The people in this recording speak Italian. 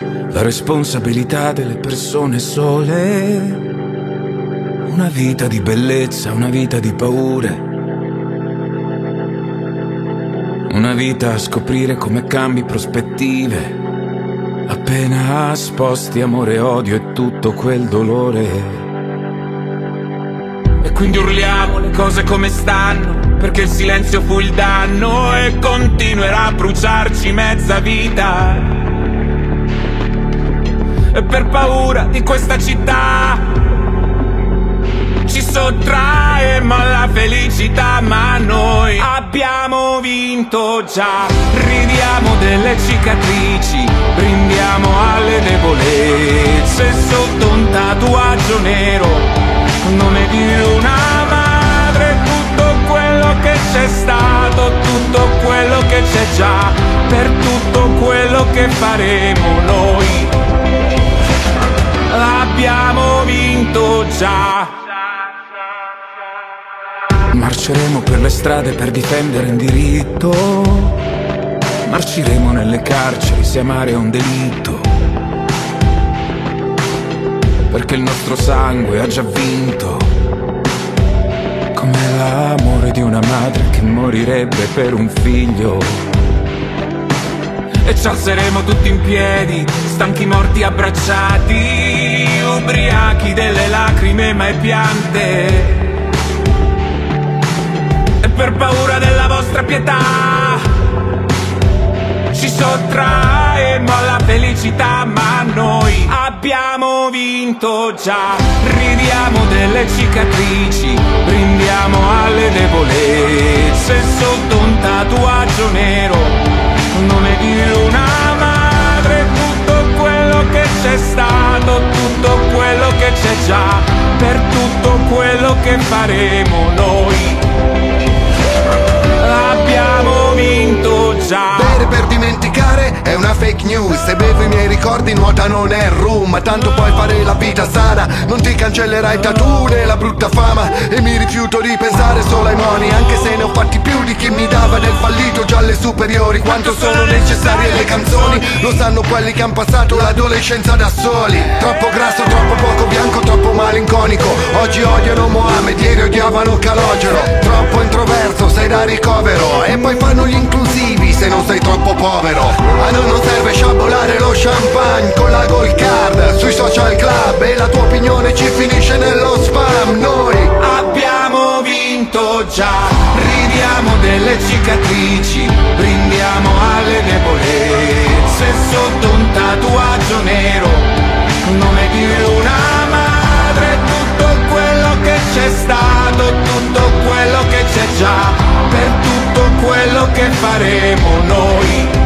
la responsabilità delle persone sole. Una vita di bellezza, una vita di paure. Una vita a scoprire come cambi prospettive. Appena sposti amore odio e tutto quel dolore. E quindi urliamo le cose come stanno, perché il silenzio fu il danno e continuerà a bruciarci mezza vita. E per paura di questa città ci sottraemo alla felicità, ma noi abbiamo vinto già. Ridiamo delle cicatrici, brindiamo alle debolezze sotto un tatuaggio nero, nome di una madre, tutto quello che c'è stato, tutto quello che c'è già, per tutto quello che faremo noi. Già. Marceremo per le strade per difendere un diritto. Marciremo nelle carceri se amare è un delitto. Perché il nostro sangue ha già vinto. Come l'amore di una madre che morirebbe per un figlio. E ci alzeremo tutti in piedi, stanchi morti abbracciati, ubriachi delle lacrime mai piante. Per paura della vostra pietà ci sottraemo alla felicità ma noi abbiamo vinto già. Ridiamo delle cicatrici brindiamo alle debolezze già per tutto quello che faremo noi. Abbiamo vinto già. Bere per dimenticare è una fake news Se bevo i miei ricordi nuota non è rum. Tanto puoi fare la vita sana Non ti cancellerai tatu né la brutta fama. E mi rifiuto di pensare solo ai moni Anche se ne ho fatti più di chi mi dava del fallito. Già alle superiori Quanto sono necessarie le canzoni. Lo sanno quelli che hanno passato l'adolescenza da soli. Troppo grasso, troppo poco bianco, troppo malinconico. Oggi odiano Mohammed, ieri odiavano Calogero. Troppo introverso, sei da ricovero. E poi povero. A noi non serve sciabolare lo champagne con la gold card. Sui social club e la tua opinione ci finisce nello spam. Noi abbiamo vinto già. Ridiamo delle cicatrici, brindiamo alle debolezze Sotto un tatuaggio che faremo noi